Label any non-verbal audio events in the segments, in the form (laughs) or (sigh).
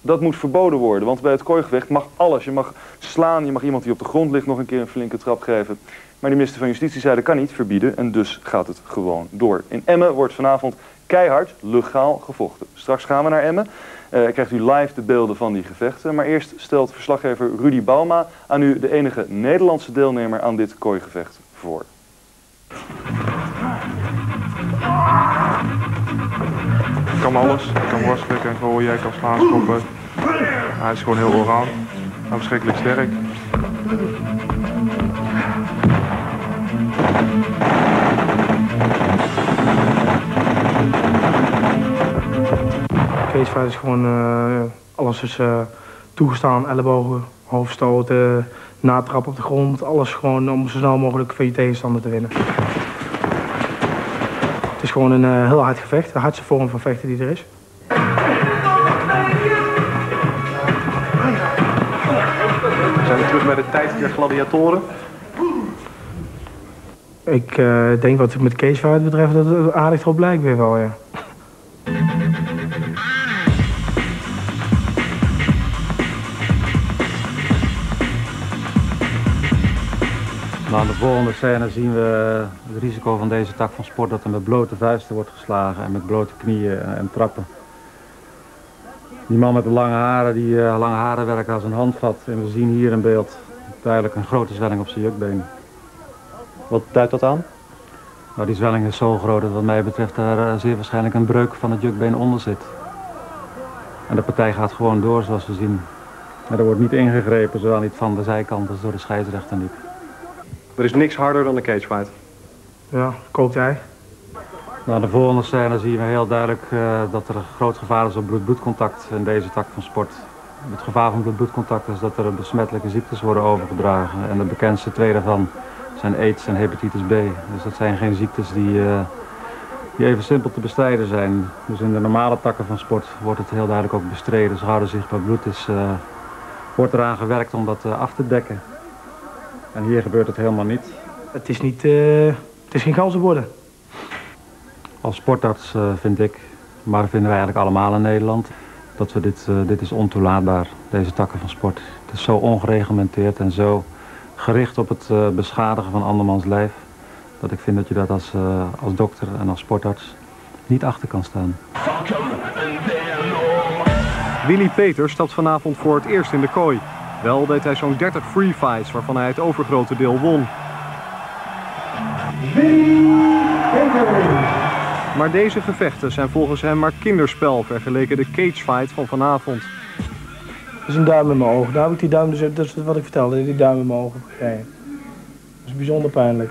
dat moet verboden worden. Want bij het kooigevecht mag alles. Je mag slaan, je mag iemand die op de grond ligt nog een keer een flinke trap geven. Maar de minister van Justitie zei dat kan niet verbieden en dus gaat het gewoon door. In Emmen wordt vanavond keihard, legaal gevochten. Straks gaan we naar Emmen. Uh, krijgt u live de beelden van die gevechten. Maar eerst stelt verslaggever Rudy Bauma aan u de enige Nederlandse deelnemer aan dit kooigevecht voor. Ik kan alles. Ik kan worstelen, kan gooien, jij kan slaan, schoppen. Hij is gewoon heel oraan. En verschrikkelijk sterk. Casefight is gewoon uh, alles is uh, toegestaan, ellebogen, hoofdstoten, natrap op de grond. Alles gewoon om zo snel mogelijk van je tegenstander te winnen. Het is gewoon een uh, heel hard gevecht, de hardste vorm van vechten die er is. We zijn terug bij de tijd der gladiatoren. Ik uh, denk wat het met casefight betreft dat het aardig erop lijkt weer wel, ja. Aan de volgende scène zien we het risico van deze tak van sport dat er met blote vuisten wordt geslagen en met blote knieën en, trappen. Die man met de lange haren, die uh, lange haren werken als een handvat. En we zien hier in beeld duidelijk een grote zwelling op zijn jukbeen. Wat duidt dat aan? Nou, die zwelling is zo groot dat wat mij betreft daar uh, zeer waarschijnlijk een breuk van het jukbeen onder zit. En de partij gaat gewoon door zoals we zien. Maar er wordt niet ingegrepen, zowel niet van de zijkant als door de scheidsrechter niet. Er is niks harder dan een cagefight. Ja, koopt hij. Nou, de volgende scène zien we heel duidelijk uh, dat er een groot gevaar is op bloed-bloedcontact in deze tak van sport. Het gevaar van bloed-bloedcontact is dat er besmettelijke ziektes worden overgedragen. En de bekendste twee daarvan zijn aids en hepatitis B. Dus dat zijn geen ziektes die, uh, die even simpel te bestrijden zijn. Dus in de normale takken van sport wordt het heel duidelijk ook bestreden. Ze houden zich bij bloed is, uh, wordt eraan gewerkt om dat af te dekken. En hier gebeurt het helemaal niet. Het is niet, uh, het is geen ganzenborden. Als sportarts uh, vind ik, maar vinden wij eigenlijk allemaal in Nederland, dat we dit, uh, dit is ontoelaatbaar, deze takken van sport. Het is zo ongereglementeerd en zo gericht op het beschadigen van andermans lijf, dat ik vind dat je dat als, als dokter en als sportarts niet achter kan staan. Willy Peters stapt vanavond voor het eerst in de kooi. Wel deed hij zo'n 30 free fights waarvan hij het overgrote deel won. Maar deze gevechten zijn volgens hem maar kinderspel vergeleken de cagefight van vanavond. Dat is een duim in mijn oog. Daar heb ik die duim, dus, dat is wat ik vertelde, die duim in mijn oog gekregen. Dat is bijzonder pijnlijk.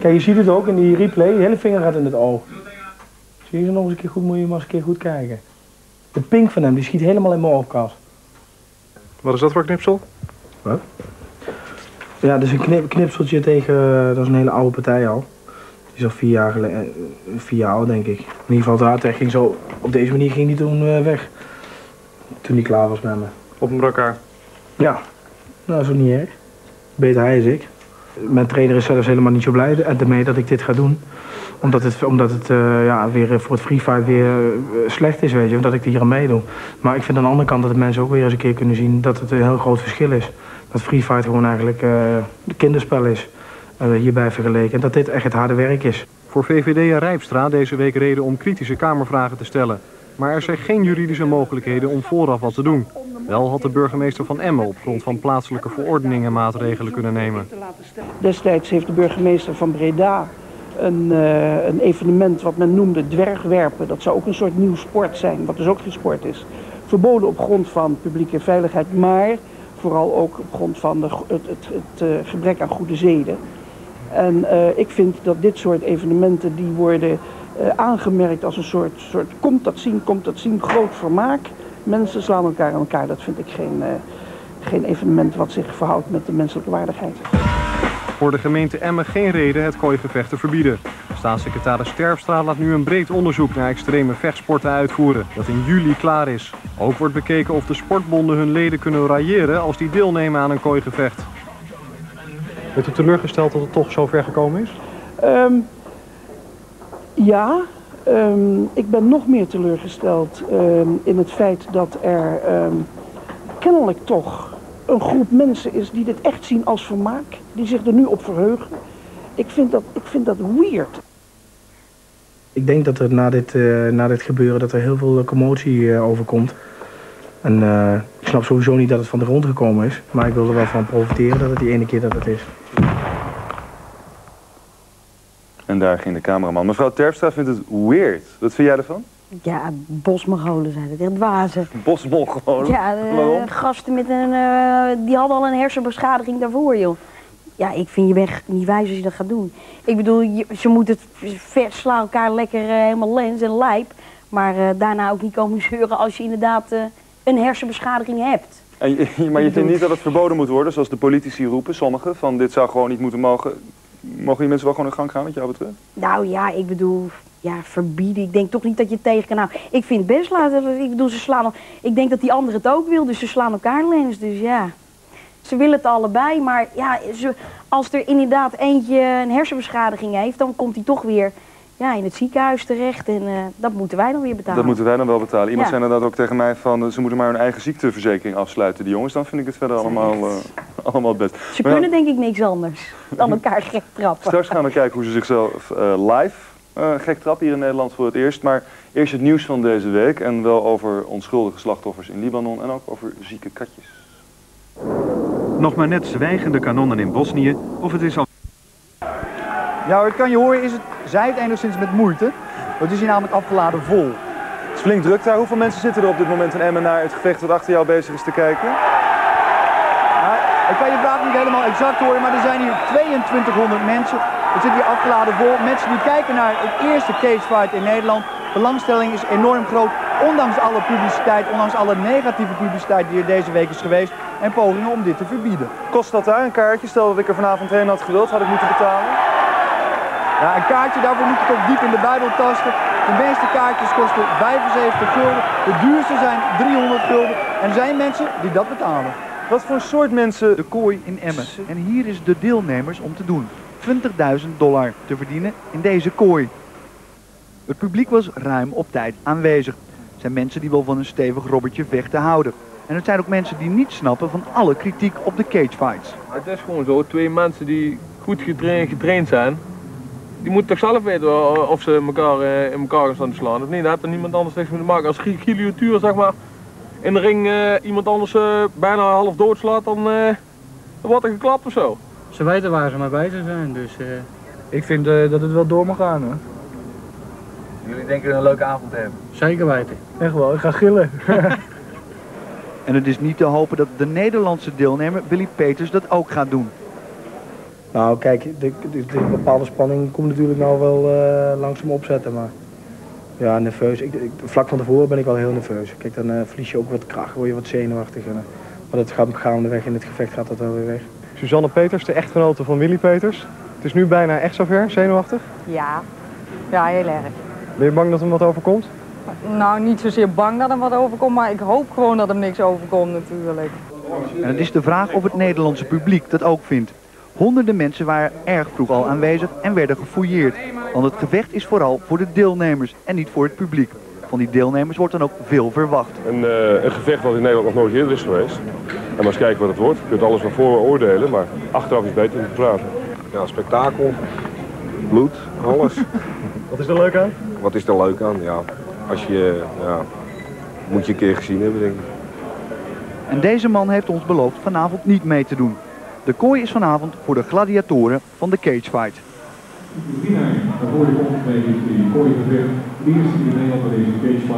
Kijk, je ziet het ook in die replay, de hele vinger gaat in het oog. Zie je ze nog eens een keer goed, moet je maar eens een keer goed kijken. De pink van hem, die schiet helemaal in mijn oogkast. Wat is dat voor knipsel? Wat? Ja, dat is een knip, knipseltje tegen, dat is een hele oude partij al. Die is al vier jaar, geleden, vier jaar oud, denk ik. In ieder geval, het water ging zo, op deze manier ging die toen uh, weg. Toen hij klaar was met me. Op een elkaar? Ja, nou, dat is ook niet erg. Beter hij is ik. Mijn trainer is zelfs helemaal niet zo blij ermee dat ik dit ga doen omdat het, omdat het uh, ja, weer voor het free fight weer uh, slecht is, weet je. Omdat ik hier aan meedoe. Maar ik vind aan de andere kant dat de mensen ook weer eens een keer kunnen zien dat het een heel groot verschil is. Dat free fight gewoon eigenlijk uh, een kinderspel is. hierbij vergeleken. En dat dit echt het harde werk is. Voor VVD en Rijpstra deze week reden om kritische kamervragen te stellen. Maar er zijn geen juridische mogelijkheden om vooraf wat te doen. Wel had de burgemeester van Emmen op grond van plaatselijke verordeningen maatregelen kunnen nemen. Destijds heeft de burgemeester van Breda een, uh, een, evenement wat men noemde dwergwerpen. Dat zou ook een soort nieuw sport zijn, wat dus ook geen sport is. Verboden op grond van publieke veiligheid, maar vooral ook op grond van de, het, het, uh, gebrek aan goede zeden. En uh, ik vind dat dit soort evenementen die worden aangemerkt als een soort, soort komt dat zien, komt dat zien, groot vermaak. Mensen slaan elkaar aan elkaar, dat vind ik geen, geen evenement wat zich verhoudt met de menselijke waardigheid voor de gemeente Emmen geen reden het kooigevecht te verbieden. Staatssecretaris Sterfstra laat nu een breed onderzoek naar extreme vechtsporten uitvoeren, dat in juli klaar is. Ook wordt bekeken of de sportbonden hun leden kunnen railleren als die deelnemen aan een kooigevecht. Bent u teleurgesteld dat het toch zo ver gekomen is? Um, ja, Ehm, ik ben nog meer teleurgesteld ehm, in het feit dat er ehm, kennelijk toch een groep mensen is die dit echt zien als vermaak. Die zich er nu op verheugen. Ik vind dat, ik vind dat weird. Ik denk dat er na dit, eh, na dit gebeuren dat er heel veel commotie eh, overkomt. En eh, ik snap sowieso niet dat het van de grond gekomen is. Maar ik wil er wel van profiteren dat het die ene keer dat het is. En daar ging de cameraman. Mevrouw Terpstra vindt het weird. Wat vind jij ervan? Ja, bosmongolen zijn het, echt dwazen. Bosmongolen? Ja, de, Waarom? gasten met een, eh, die hadden al een hersenbeschadiging daarvoor, joh. Ja, ik vind je bent niet wijs als je dat gaat doen. Ik bedoel, je, ze moeten het slaan elkaar lekker eh, helemaal lens en lijp. Maar eh, daarna ook niet komen (laughs) zeuren als je inderdaad eh, een hersenbeschadiging hebt. En, (laughs) maar je vindt niet dat het verboden moet worden, zoals de politici roepen, sommigen, van dit zou gewoon niet moeten mogen. Mogen die mensen wel gewoon in gang gaan, wat jou betreft? Nou ja, ik bedoel, ja, verbieden. Ik denk toch niet dat je het tegen kan houden. Ik vind het best laten. Ik bedoel, ze slaan. Ik denk dat die ander het ook wil, dus ze slaan elkaar lens. Dus ja, ze willen het allebei. Maar ja, ze, als er inderdaad eentje een hersenbeschadiging heeft, dan komt hij toch weer ja, in het ziekenhuis terecht. En eh, dat moeten wij dan weer betalen. Dat moeten wij dan wel betalen. Iemand Ja. zei inderdaad ook tegen mij van, eh, ze moeten maar hun eigen ziekteverzekering afsluiten, die jongens. Dan vind ik het verder allemaal, eh, (laughs) allemaal best. Ze Maar ja, kunnen denk ik niks anders dan elkaar (laughs) gek trappen. Straks gaan we kijken hoe ze zichzelf eh, live eh, gek trappen hier in Nederland voor het eerst. Maar eerst het nieuws van deze week en wel over onschuldige slachtoffers in Libanon en ook over zieke katjes. Nog maar net zwijgende kanonnen in Bosnië of het is al... Ja, ik kan je horen, is het, zij het enigszins met moeite. Het is hier namelijk afgeladen vol. Het is flink druk daar. Hoeveel mensen zitten er op dit moment in Emmen naar het gevecht dat achter jou bezig is te kijken? Nou, ik kan je vraag niet helemaal exact horen, maar er zijn hier 2200 mensen. Het zit hier afgeladen vol. Mensen die kijken naar het eerste cagefight in Nederland. Belangstelling is enorm groot, ondanks alle publiciteit, ondanks alle negatieve publiciteit die er deze week is geweest. En pogingen om dit te verbieden. Kost dat daar een kaartje? Stel dat ik er vanavond heen had gewild, had ik moeten betalen? Ja, een kaartje, daarvoor moet je toch diep in de Bijbel tasten. De meeste kaartjes kosten 75 gulden. De duurste zijn 300 gulden. En er zijn mensen die dat betalen. Wat voor soort mensen... De kooi in Emmen. En hier is de deelnemers om te doen. 20.000 dollar te verdienen in deze kooi. Het publiek was ruim op tijd aanwezig. Het zijn mensen die wel van een stevig robbertje vechten houden. En het zijn ook mensen die niet snappen van alle kritiek op de cagefights. Het is gewoon zo, twee mensen die goed getraind, getraind zijn, die moeten toch zelf weten of ze elkaar eh, in elkaar gaan staan slaan of niet. Daar heeft er niemand anders niks mee te maken. Als Gilio Tuur zeg maar in de ring eh, iemand anders eh, bijna half doodslaat, dan, dan wordt er geklapt of zo. Ze weten waar ze mee bezig zijn, dus... eh, Ik vind eh, dat het wel door mag gaan hoor. Jullie denken een leuke avond te hebben. Zeker weten. Echt wel, ik ga gillen. (laughs) (laughs) En het is niet te hopen dat de Nederlandse deelnemer Willy Peters dat ook gaat doen. Nou, kijk, de, de, de bepaalde spanning komt natuurlijk nou wel eh, langzaam opzetten, maar ja, nerveus. Ik, ik- vlak van tevoren ben ik wel heel nerveus. Kijk, dan eh, verlies je ook wat kracht, word je wat zenuwachtig. En, maar dat gaat gaandeweg in het gevecht gaat dat wel weer weg. Suzanne Peters, de echtgenote van Willy Peters. Het is nu bijna echt zover, zenuwachtig. Ja, ja, heel erg. Ben je bang dat hem wat overkomt? Nou, niet zozeer bang dat hem wat overkomt, maar ik hoop gewoon dat hem niks overkomt natuurlijk. En het is de vraag of het Nederlandse publiek dat ook vindt. Honderden mensen waren erg vroeg al aanwezig en werden gefouilleerd. Want het gevecht is vooral voor de deelnemers en niet voor het publiek. Van die deelnemers wordt dan ook veel verwacht. Een, eh, een gevecht wat in Nederland nog nooit eerder is geweest. En maar eens kijken wat het wordt. Je kunt alles van voor oordelen, maar achteraf is beter om te praten. Ja, spektakel, bloed, alles. (laughs) Wat is er leuk aan? wat is er leuk aan? Ja, als je, ja, moet je een keer gezien hebben denk ik. En deze man heeft ons beloofd vanavond niet mee te doen. De kooi is vanavond voor de gladiatoren van de cagefight.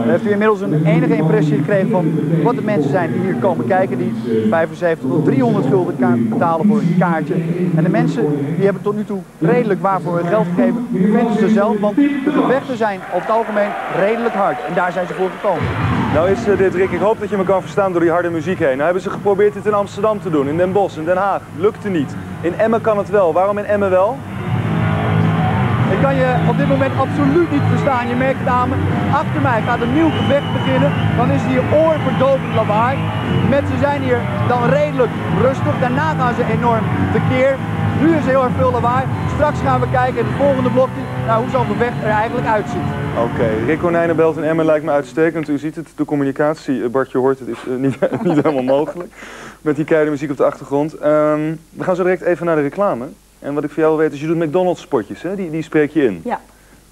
Heeft u inmiddels een enige impressie gekregen van wat de mensen zijn die hier komen kijken, die 75 tot 300 gulden betalen voor een kaartje. En de mensen die hebben tot nu toe redelijk waar voor hun geld gegeven, vinden ze zelf, want de gevechten zijn over het algemeen redelijk hard. En daar zijn ze voor gekomen. Nou is eh, dit, Rick, ik hoop dat je me kan verstaan door die harde muziek heen. Nou hebben ze geprobeerd dit in Amsterdam te doen, in Den Bosch, in Den Haag. Lukte niet. In Emmen kan het wel. Waarom in Emmen wel? Ik kan je op dit moment absoluut niet verstaan. Je merkt me. Achter mij gaat een nieuw gevecht beginnen. Dan is hier oorverdovend lawaai. Mensen zijn hier dan redelijk rustig. Daarna gaan ze enorm tekeer. Nu is heel erg veel lawaai. Straks gaan we kijken in het volgende blokje naar hoe zo'n gevecht er eigenlijk uitziet. Oké, Rick Konijnenbelt in Emmen lijkt me uitstekend. U ziet het, de communicatie, eh, Bart, je hoort het, is eh, niet, (laughs) niet helemaal mogelijk. Met die keiharde muziek op de achtergrond. Ehm, we gaan zo direct even naar de reclame. En wat ik van jou wil weten is, je doet McDonald's spotjes, hè? Die, die spreek je in. Ja.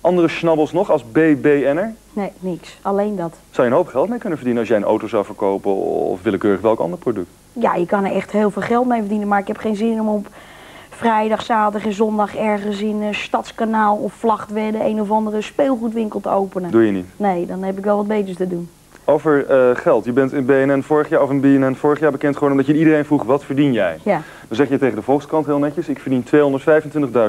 Andere schnabbels nog als BBN'er? Nee, niks. Alleen dat. Zou je een hoop geld mee kunnen verdienen als jij een auto zou verkopen of willekeurig welk ander product? Ja, je kan er echt heel veel geld mee verdienen, maar ik heb geen zin om op vrijdag, zaterdag en zondag ergens in een Stadskanaal of Vlachtwedde een of andere speelgoedwinkel te openen. Doe je niet. Nee, dan heb ik wel wat beters te doen. Over eh, geld. Je bent in BNN vorig jaar of in BNN vorig jaar bekend geworden omdat je iedereen vroeg wat verdien jij? Ja. Dan zeg je tegen de Volkskrant heel netjes, ik verdien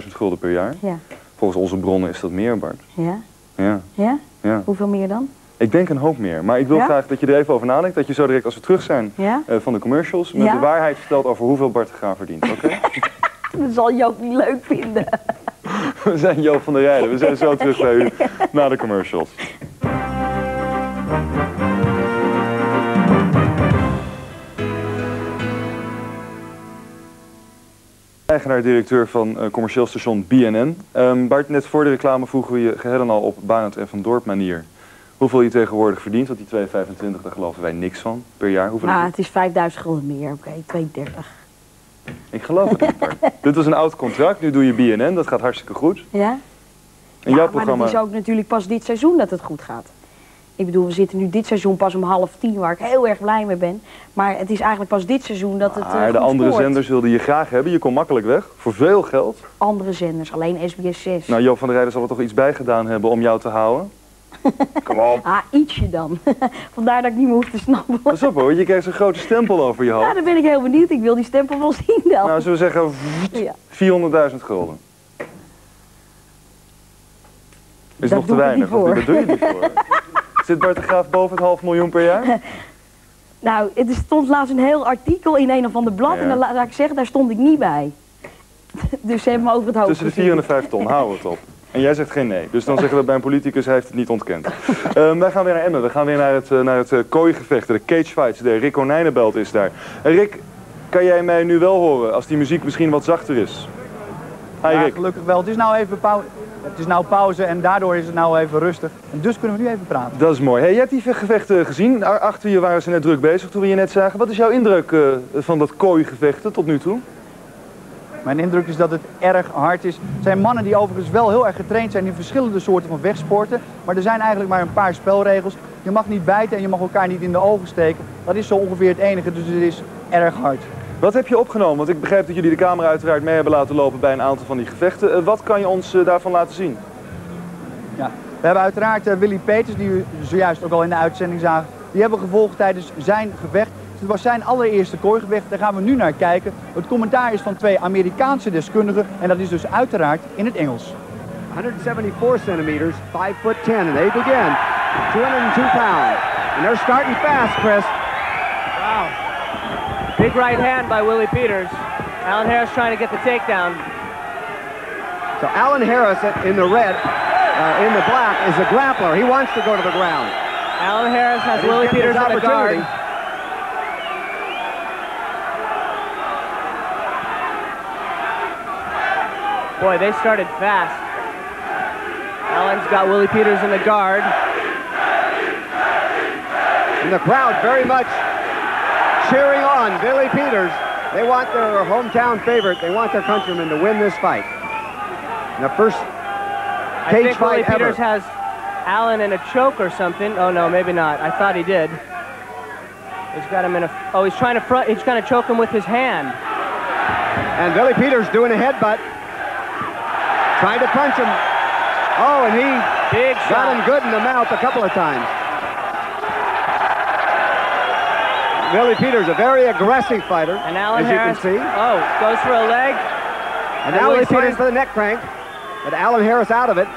225.000 gulden per jaar. Ja. Volgens onze bronnen is dat meer, Bart. Ja? Ja. Ja? ja. Hoeveel meer dan? Ik denk een hoop meer. Maar ik wil Ja? graag dat je er even over nadenkt. Dat je zo direct als we terug zijn Ja? eh, van de commercials met Ja? de waarheid vertelt over hoeveel Bart de Graaf verdient. Oké? (laughs) Dat zal je ook niet leuk vinden. (laughs) we zijn Joop van der Rijden. We zijn zo terug bij u (laughs) na de commercials. Eigenaar-directeur van eh, commercieel station BNN. Ehm, Bart, net voor de reclame vroegen we je geheel en al op Barend en Van Dorp manier. Hoeveel je tegenwoordig verdient, want die 2,25 daar geloven wij niks van per jaar. Hoeveel Nou, het is 5000 gulden meer. Oké, 32. Ik geloof het niet, Bart. (laughs) Dit was een oud contract, nu doe je BNN, dat gaat hartstikke goed. Ja? En ja, jouw maar programma... dat is ook natuurlijk pas dit seizoen dat het goed gaat. Ik bedoel, we zitten nu dit seizoen pas om half tien, waar ik heel erg blij mee ben. Maar het is eigenlijk pas dit seizoen dat het eh, Maar de andere scoort. zenders wilden je graag hebben. Je kon makkelijk weg, voor veel geld. Andere zenders, alleen SBS 6. Nou, Joop van der Rijden zal er toch iets bij gedaan hebben om jou te houden? (laughs) Kom op. Ah, ietsje dan. (laughs) Vandaar dat ik niet meer hoef te snappen. Pas op hoor, je krijgt zo'n grote stempel over je Ja, hoofd. dan ben ik heel benieuwd. Ik wil die stempel wel zien dan. Nou, zullen we zeggen (laughs) Ja. 400.000 gulden. Is nog te weinig, dat doe je niet voor. Zit Bart de Graaf boven het half miljoen per jaar? (laughs) Nou, het is- stond laatst een heel artikel in een of ander blad. Ja. En dan la- laat ik zeggen, daar stond ik niet bij. (laughs) dus ze hebben me over het hoofd Tussen de gezien. 4 en de 5 ton, hou het op. En jij zegt geen nee. Dus dan zeggen we bij een politicus, hij heeft het niet ontkend. (laughs) Ehm, wij gaan weer naar Emmen. We gaan weer naar het, eh, naar het eh, kooigevecht, de cagefights. De Rick Konijnenbelt is daar. En Rick, kan jij mij nu wel horen als die muziek misschien wat zachter is? Hi Ja, Rick. gelukkig wel. Het is nou even pauze. Het is nou pauze en daardoor is het nou even rustig. En dus kunnen we nu even praten. Dat is mooi. Hey, jij hebt die gevechten gezien. A- Achter je waren ze net druk bezig toen we je net zagen. Wat is jouw indruk eh, van dat kooigevechten tot nu toe? Mijn indruk is dat het erg hard is. Het zijn mannen die overigens wel heel erg getraind zijn in verschillende soorten van vechtsporten. Maar er zijn eigenlijk maar een paar spelregels. Je mag niet bijten en je mag elkaar niet in de ogen steken. Dat is zo ongeveer het enige, dus het is erg hard. Wat heb je opgenomen? Want ik begrijp dat jullie de camera uiteraard mee hebben laten lopen bij een aantal van die gevechten. Eh, wat kan je ons eh, daarvan laten zien? Ja. We hebben uiteraard eh, Willy Peters, die u zojuist ook al in de uitzending zagen. Die hebben we gevolgd tijdens zijn gevecht. Het was zijn allereerste kooigevecht. Daar gaan we nu naar kijken. Het commentaar is van twee Amerikaanse deskundigen. En dat is dus uiteraard in het Engels. 174 centimeters, 5 foot 10, and they begin. 202 pounds. And they're starting fast, Chris. Big right hand by Willie Peters. Alan Harris trying to get the takedown. So Alan Harris in the red, uh, in the black, is a grappler. He wants to go to the ground. Alan Harris has Willie Peters in the guard. Boy, they started fast. Alan's got Willie Peters in the guard. And the crowd very much cheering on Billy Peters. They want their hometown favorite. They want their countrymen to win this fight. And the first I cage think Willie fight ever. Peters has Alan in a choke or something. Oh no, maybe not. I thought he did. He's got him in a. Oh, he's trying to front. He's trying to choke him with his hand. And Billy Peters doing a headbutt. Trying to punch him. Oh, and he Big got shot. him good in the mouth a couple of times. Billy Peters, a very aggressive fighter, And Alan as Harris. you can see. Oh, goes for a leg. And And now Willie Peters- for the neck crank, but Alan Harris out of it.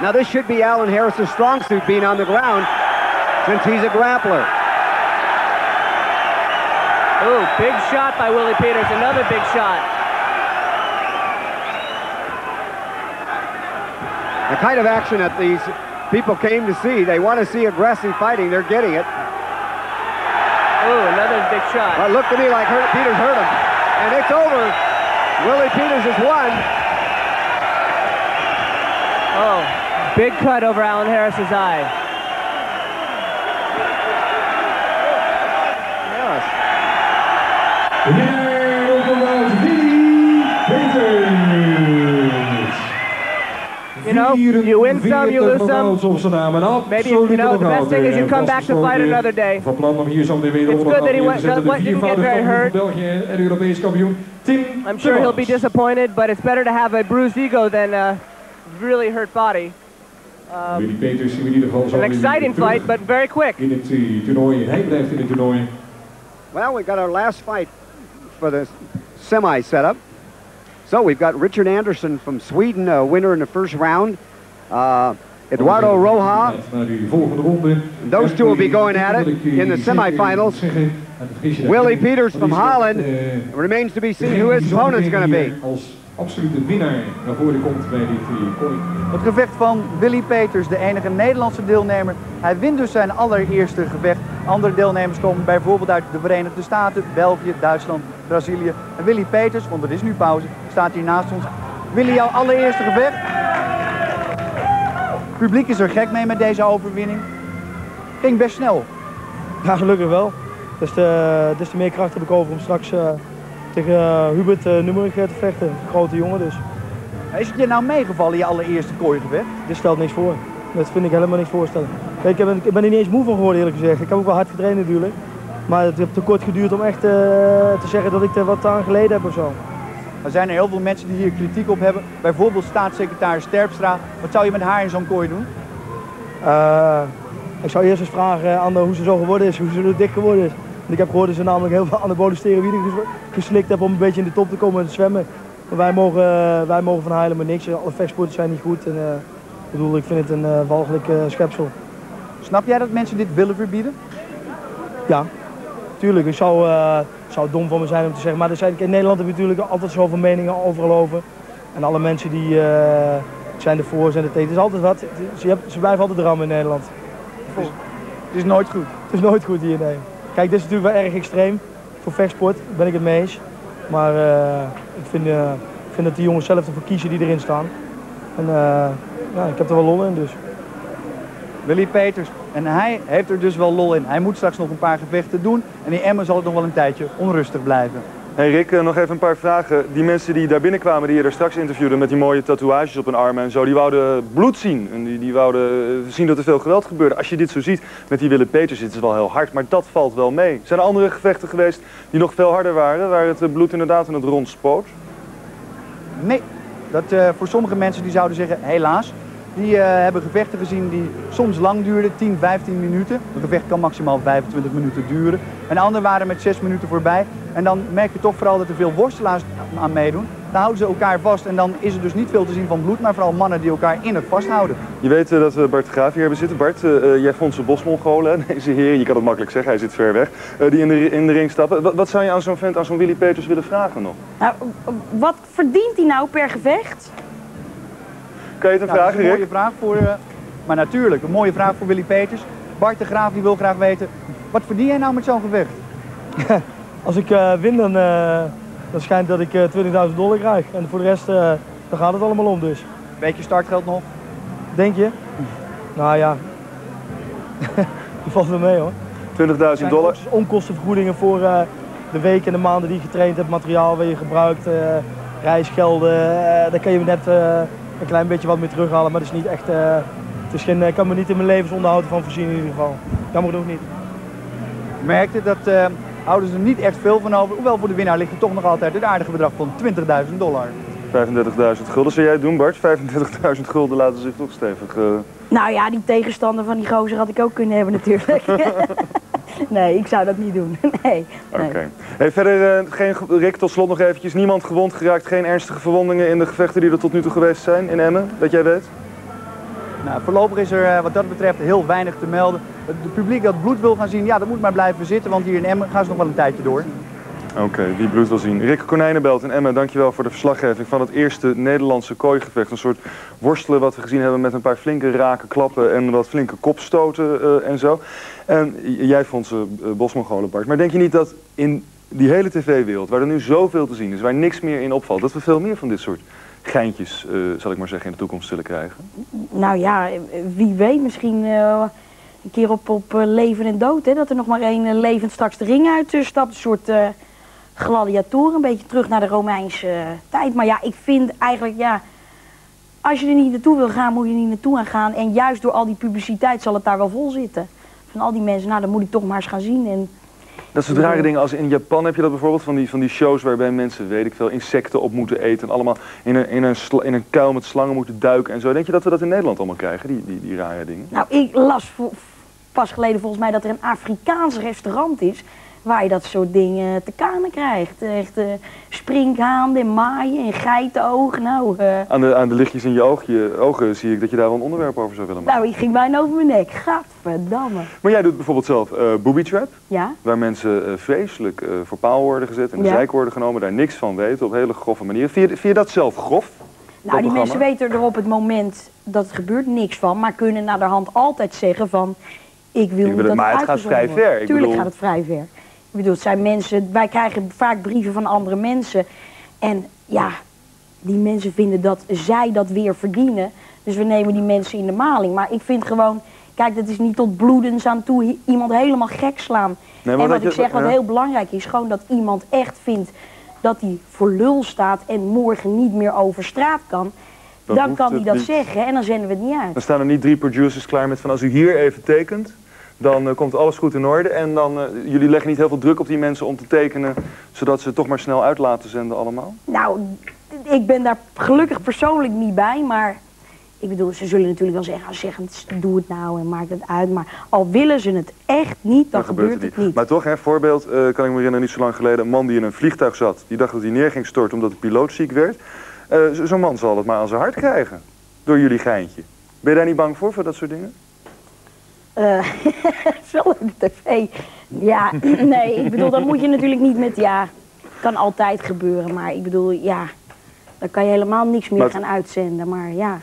Now this should be Alan Harris's strong suit being on the ground, since he's a grappler. Ooh, big shot by Willie Peters. Another big shot. The kind of action that these people came to see, they want to see aggressive fighting, they're getting it. Ooh, another big shot. Well, it looked to me like hurt, Peters hurt him. And it's over. Willie Peters has won. Oh, Big cut over Alan Harris's eye. You know, you win some, you lose some. Maybe, you know, the best thing is you come back to fight another day. Van plan om hier zo meteen weer It's good that he went, de what, didn't get very hurt. België en Europees kampioen. Tim I'm sure he'll be disappointed, but it's better to have a bruised ego than a really hurt body. Um, Willy Peters zien we in ieder geval zo an exciting fight, but very quick. In het eh, toernooi. Hij blijft in het toernooi. Well, we got our last fight for the semi setup. So we've got Richard Anderson from Sweden, a winner in the first round. Uh, Eduardo Roja. Ronde. Those two will be going at it in the semifinals. Willie Peters from Holland. Remains to be seen who his opponent's going to be. Winnaar naar voren komt bij. Het gevecht van Willy Peters, de enige Nederlandse deelnemer. Hij wint dus zijn allereerste gevecht. Andere deelnemers komen bijvoorbeeld uit de Verenigde Staten, België, Duitsland, Brazilië. En Willy Peters, want er is nu pauze, staat hier naast ons. Willy, jouw allereerste gevecht? Het publiek is er gek mee met deze overwinning. Ging best snel. Ja, gelukkig wel. Dus de, des te meer kracht heb ik over om straks eh, tegen eh, Hubert uh, Nummerig te vechten. Grote jongen dus. Is het je nou meegevallen, je allereerste kooigevecht? Dit stelt niks voor. Dat vind ik helemaal niks voorstellen. Kijk, ik ben, ik ben er niet eens moe van geworden eerlijk gezegd. Ik heb ook wel hard getraind natuurlijk. Maar het heeft te kort geduurd om echt eh, te zeggen dat ik er wat aan geleden heb of zo. Er zijn er heel veel mensen die hier kritiek op hebben. Bijvoorbeeld staatssecretaris Sterpstra. Wat zou je met haar in zo'n kooi doen? Eh, ik zou eerst eens vragen aan de, hoe ze zo geworden is, hoe ze zo dik geworden is. Want ik heb gehoord dat ze namelijk heel veel anabole steroïden ges- geslikt hebben om een beetje in de top te komen en te zwemmen. Maar wij mogen, eh, wij mogen van haar helemaal niks. Alle vechtsporten zijn niet goed. En, eh, ik bedoel, ik vind het een eh walgelijk eh, schepsel. Snap jij dat mensen dit willen verbieden? Ja, tuurlijk. Het zou, eh, zou dom van me zijn om te zeggen. Maar er zijn, in Nederland heb je natuurlijk altijd zoveel meningen overal over. En alle mensen die eh, zijn ervoor, zijn er tegen. Het is altijd wat. Ze, hebben- ze blijven altijd rammen in Nederland. Het is nooit goed. Het is nooit goed hier, nee. Kijk, dit is natuurlijk wel erg extreem. Voor vechtsport ben ik het mee eens. Maar eh, ik, vind, vind dat die jongens zelf ervoor kiezen die erin staan. En ja, ik heb er wel lol in dus. Willy Peters. En hij heeft er dus wel lol in. Hij moet straks nog een paar gevechten doen. En in Emmen zal het nog wel een tijdje onrustig blijven. Hey Rick, eh, nog even een paar vragen. Die mensen die daar binnenkwamen, die je daar straks interviewde met die mooie tatoeages op hun armen en zo, die wouden bloed zien. En die, die wouden eh, zien dat er veel geweld gebeurde. Als je dit zo ziet met die Willem Peters, het is wel heel hard, maar dat valt wel mee. Zijn er andere gevechten geweest die nog veel harder waren, waar het eh, bloed inderdaad in het rond spoot? Nee, dat voor sommige mensen die zouden zeggen helaas. Die eh, hebben gevechten gezien die soms lang duurden, 10, 15 minuten. Een gevecht kan maximaal 25 minuten duren. En anderen waren met 6 minuten voorbij. En dan merk je toch vooral dat er veel worstelaars aan meedoen. Dan houden ze elkaar vast en dan is er dus niet veel te zien van bloed, maar vooral mannen die elkaar innig vasthouden. Je weet eh, dat we Bart de Graaf hier hebben zitten. Bart, eh, eh, jij vond ze bosmongolen, (laughs) deze heer, je kan het makkelijk zeggen, hij zit ver weg, eh, die in de, in de ring stappen. Wat, wat zou je aan zo'n vent, aan zo'n Willy Peters willen vragen nog? Nou, wat verdient hij nou per gevecht? Kan je het een Nou, dat vragen, is een Rick? mooie vraag voor, eh, maar natuurlijk, een mooie vraag voor Willy Peters. Bart de Graaf die wil graag weten, wat verdien jij nou met zo'n gevecht? (laughs) Als ik eh, win, dan, eh, dan schijnt dat ik eh 20.000 dollar krijg. En voor de rest, eh daar gaat het allemaal om dus. Beetje startgeld nog? Denk je? Nou ja, (laughs) die valt wel mee hoor. 20.000 dollar. Onkostenvergoedingen voor eh, de weken en de maanden die je getraind hebt, materiaal waar je gebruikt, eh, reisgelden. eh, daar kan je net eh, een klein beetje wat mee terughalen, maar het is niet echt. eh, het is geen, ik kan me niet in mijn levensonderhoud van voorzien in ieder geval. Jammer genoeg niet. merkte, dat eh, houden ze er niet echt veel van over. Hoewel voor de winnaar ligt er toch nog altijd het aardige bedrag van 20.000 dollar. 35.000 gulden. Zou jij doen, Bart? 35.000 gulden laten zich toch stevig... eh, Nou ja, die tegenstander van die gozer had ik ook kunnen hebben natuurlijk. (laughs) (laughs) nee, ik zou dat niet doen. (laughs) Nee. nee. Oké. Hey, verder, eh, geen, ge- Rick, tot slot nog eventjes. Niemand gewond geraakt, geen ernstige verwondingen in de gevechten die er tot nu toe geweest zijn in Emmen, dat jij weet? Nou, voorlopig is er eh, wat dat betreft heel weinig te melden. Het publiek dat bloed wil gaan zien, ja, dat moet maar blijven zitten, want hier in Emmen gaan ze nog wel een tijdje door. Oké, wie bloed wil zien. Rick Konijnenbelt in Emmen, dankjewel voor de verslaggeving van het eerste Nederlandse kooigevecht. Een soort worstelen wat we gezien hebben met een paar flinke raken klappen en wat flinke kopstoten eh, en zo. En jij vond ze uh, bosmongolen, Bart. Maar denk je niet dat in die hele tv-wereld, waar er nu zoveel te zien is, waar niks meer in opvalt, dat we veel meer van dit soort geintjes, eh, zal ik maar zeggen, in de toekomst zullen krijgen? Nou ja, wie weet misschien eh, een keer op, op eh, leven en dood. Hè? Dat er nog maar één eh, levend straks de ring uit eh, stapt. Een soort eh gladiatoren, een beetje terug naar de Romeinse eh, tijd. Maar ja, ik vind eigenlijk, ja, als je er niet naartoe wil gaan, moet je er niet naartoe aan gaan. En juist door al die publiciteit zal het daar wel vol zitten. Van al die mensen, nou, dan moet ik toch maar eens gaan zien. En Dat soort rare dingen als in Japan heb je dat bijvoorbeeld van die, van die shows waarbij mensen, weet ik veel, insecten op moeten eten en allemaal in een, in een, in een kuil met slangen moeten duiken en zo. Denk je dat we dat in Nederland allemaal krijgen, die, die, die rare dingen? Nou, ik las pas geleden volgens mij dat er een Afrikaans restaurant is waar je dat soort dingen te kanen krijgt. Echt eh sprinkhaanden en maaien en geitenogen. Nou, eh, Aan de, aan de lichtjes in je, oog, je ogen zie ik dat je daar wel een onderwerp over zou willen maken. nou, ik ging bijna over mijn nek. Gadverdamme. Maar jij doet bijvoorbeeld zelf eh booby trap, Ja? waar mensen eh, vreselijk voor paal worden gezet en de Ja. zijk worden genomen, daar niks van weten op hele grove manier. Vind je, vind je dat zelf grof? Nou, die mensen weten er op het moment dat het gebeurt niks van, maar kunnen naar de hand altijd zeggen van, ik wil, wil niet het, dat maar het gaat vrij ver. Ik Tuurlijk bedoel- gaat het vrij ver. Ik bedoel, het zijn mensen, wij krijgen vaak brieven van andere mensen en ja, die mensen vinden dat zij dat weer verdienen. Dus we nemen die mensen in de maling. Maar ik vind gewoon, kijk, dat is niet tot bloedens aan toe iemand helemaal gek slaan. Nee, en wat ik zeg, wat ja. heel belangrijk is, gewoon dat iemand echt vindt dat hij voor lul staat en morgen niet meer over straat kan. Dat dan kan hij dat niet. zeggen en dan zenden we het niet uit. Dan staan er niet drie producers klaar met van als u hier even tekent, dan eh, komt alles goed in orde. En dan, eh, jullie leggen niet heel veel druk op die mensen om te tekenen, zodat ze het toch maar snel uit laten zenden allemaal? Nou, ik ben daar gelukkig persoonlijk niet bij, maar ik bedoel, ze zullen natuurlijk wel zeggen, als ze zeggen, doe het nou en maak het uit. Maar al willen ze het echt niet, dan, gebeurt het niet. Maar toch, hè, voorbeeld, eh, kan ik me herinneren, niet zo lang geleden, een man die in een vliegtuig zat, die dacht dat hij neer ging storten omdat de piloot ziek werd. Zo- Zo'n man zal het maar aan zijn hart krijgen, door jullie geintje. Ben je daar niet bang voor, voor dat soort dingen? Eh, (laughs) Zo op de tv. Ja, (clears throat) nee, ik bedoel, dat moet je natuurlijk niet met, ja, kan altijd gebeuren. Maar ik bedoel, ja, dan kan je helemaal niks meer Maar- gaan uitzenden. Maar ja,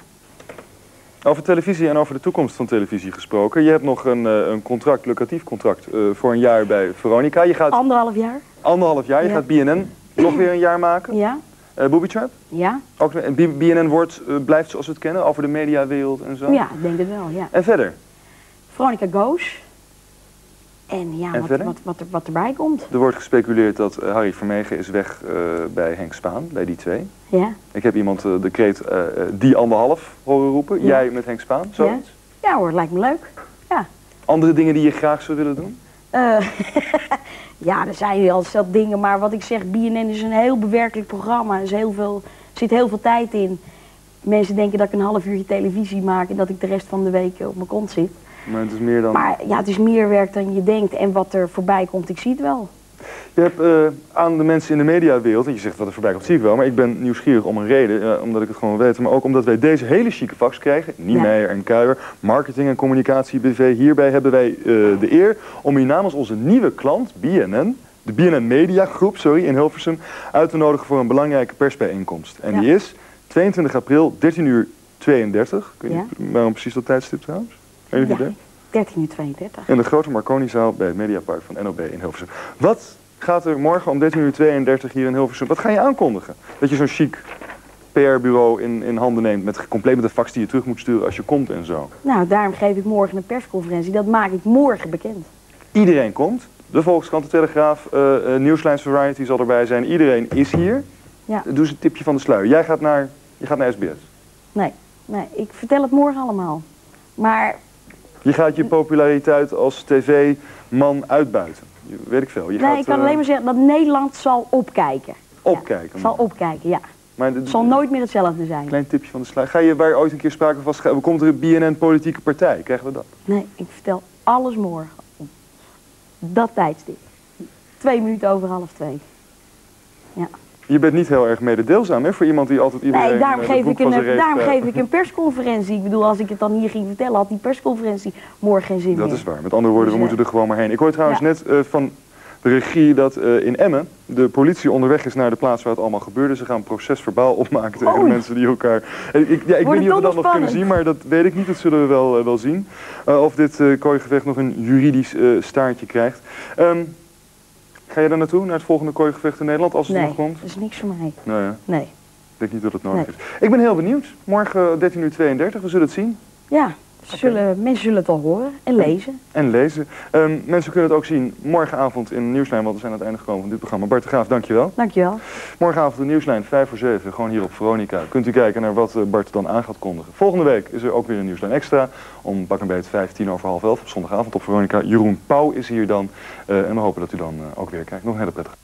Over televisie en over de toekomst van televisie gesproken. Je hebt nog een, eh, een contract, lucratief contract, eh, voor een jaar bij Veronica. Je gaat anderhalf jaar. anderhalf jaar, je Ja. gaat BNN nog weer een jaar maken. Ja, Eh Booby Trap? ja, Ook, BNN wordt, blijft zoals we het kennen, over de mediawereld en zo? ja, ik denk het wel, ja. En verder? Veronica Goos. En ja, En wat, wat, wat, er, wat erbij komt. Er wordt gespeculeerd dat eh, Harry Vermegen is weg eh, bij Henk Spaan, bij die twee. Ja, Ik heb iemand eh, de kreet die anderhalf horen roepen. Ja. Jij met Henk Spaan, zoiets. ja hoor, lijkt me leuk. Ja. Andere dingen die je graag zou willen doen? (laughs) Ja, er zijn wel zat dingen, maar wat ik zeg, BNN is een heel bewerkelijk programma. Er is heel veel, er zit heel veel tijd in. Mensen denken dat ik een half uurtje televisie maak en dat ik de rest van de week op mijn kont zit. Maar het is meer dan... Maar ja, het is meer werk dan je denkt en wat er voorbij komt, ik zie het wel. Je hebt eh, aan de mensen in de mediawereld, en je zegt wat er voorbij komt, zie ik wel, maar ik ben nieuwsgierig om een reden, eh, omdat ik het gewoon weet, maar ook omdat wij deze hele chique vaks krijgen, Niemeyer en Kuijer, marketing en communicatie BV. Hierbij hebben wij eh, de eer om hier namens onze nieuwe klant, BNN, de BNN Media Groep, sorry, in Hilversum, uit te nodigen voor een belangrijke persbijeenkomst. En Ja. die is 22 april, 13 uur 32. Kun je Ja. waarom precies dat tijdstip trouwens? Enig Ja. idee? 13 uur 32. In de grote Marconi-zaal bij het Mediapark van NOB in Hilversum. Wat gaat er morgen om 13 uur 32 hier in Hilversum? Wat ga je aankondigen? Dat je zo'n chic PR-bureau in, in handen neemt met compleet met de fax die je terug moet sturen als je komt en zo. Nou, daarom geef ik morgen een persconferentie. Dat maak ik morgen bekend. Iedereen komt. De Volkskrant, de Telegraaf, Nieuwslijns Variety zal erbij zijn. Iedereen is hier. Ja. Doe eens een tipje van de sluier. Jij gaat naar, je gaat naar SBS. Nee, nee, ik vertel het morgen allemaal. Maar Je gaat je populariteit als tv-man uitbuiten. Je- Weet ik veel. Je nee, gaat, ik kan eh, alleen maar zeggen dat Nederland zal opkijken. opkijken. Zal opkijken, ja. Maar Het zal nooit meer hetzelfde zijn. Klein tipje van de sluier. Ga je waar ooit een keer sprake van was, komt er een BNN politieke partij? Krijgen we dat? Nee, ik vertel alles morgen. Dat tijdstip. Twee minuten over half twee. Ja. Je bent niet heel erg mededeelzaam hè, voor iemand die altijd iedereen Nee, daarom, eh, geef ik, een, daarom krijgt. geef ik een persconferentie. Ik bedoel, als ik het dan hier ging vertellen, had die persconferentie morgen geen zin Dat meer. is waar. Met andere woorden, Dus, we eh, moeten er gewoon maar heen. Ik hoor trouwens ja. net eh, van de regie dat eh, in Emmen de politie onderweg is naar de plaats waar het allemaal gebeurde. Ze gaan een proces verbaal opmaken tegen de Oei. mensen die elkaar... Eh, Ik, ja, ik weet niet of we dat nog kunnen zien, maar dat weet ik niet. Dat zullen we wel, eh, wel zien. Eh, of dit kooigevecht nog een juridisch eh, staartje krijgt. Ehm, ga je daar naartoe, naar het volgende kooigevecht in Nederland, als het Nee, nog komt? dat is niks voor mij. Nou ja. Nee. Ik denk niet dat het nodig is. Ik ben heel benieuwd. Morgen 13.32 uur, 32, we zullen het zien. Ja, zullen, mensen zullen het al horen en lezen. En lezen. Ehm, mensen kunnen het ook zien morgenavond in Nieuwslijn, want we zijn aan het einde gekomen van dit programma. Bart de Graaf, dankjewel. Dankjewel. Morgenavond de Nieuwslijn, 5 voor 7, gewoon hier op Veronica. Kunt u kijken naar wat eh, Bart dan aan gaat kondigen. Volgende week is er ook weer een Nieuwslijn extra. Om pak een beetje 15 over half 11 op zondagavond op Veronica. Jeroen Pauw is hier dan. eh, en we hopen dat u dan eh, ook weer kijkt. Nog een hele prettige.